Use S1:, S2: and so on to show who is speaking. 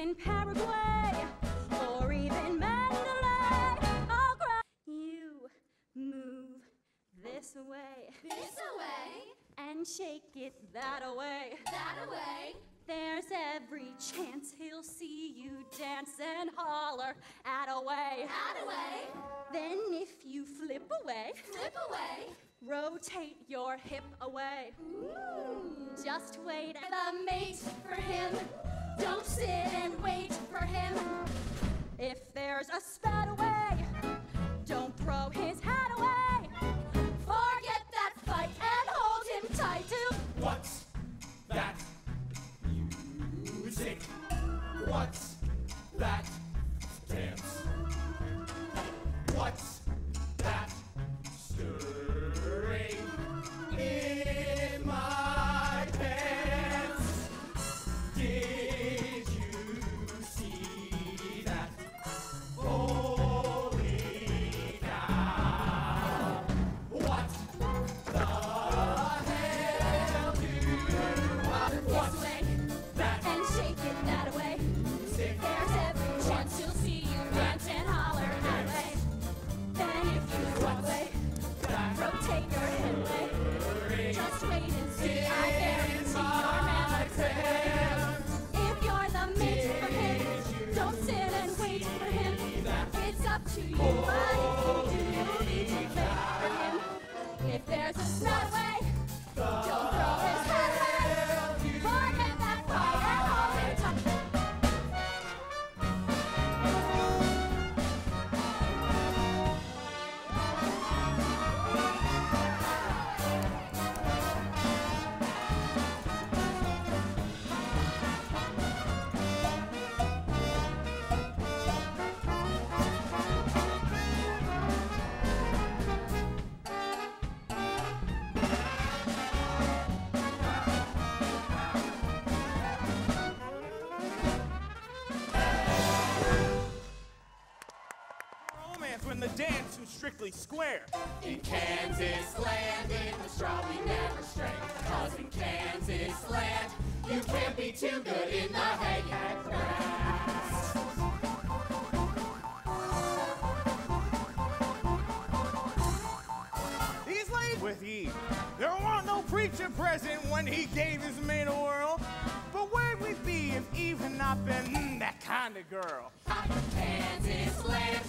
S1: in Paraguay or even Mandalay. I'll cry. You move this way
S2: This away,
S1: and shake it that away.
S2: that away.
S1: There's every chance he'll see you dance and holler at away.
S2: That away,
S1: Then if you flip away,
S2: flip away.
S1: rotate your hip away. Just wait
S2: The mate for him. To
S3: you,
S4: strictly square.
S3: In Kansas land, in the straw we never stray. Cause in Kansas land, you can't be too good in the hanging grass.
S4: He's laid with Eve. There no preacher present when he gave his mate a whirl. But where'd we be if Eve had not been mm, that kind of girl?
S3: Kansas land,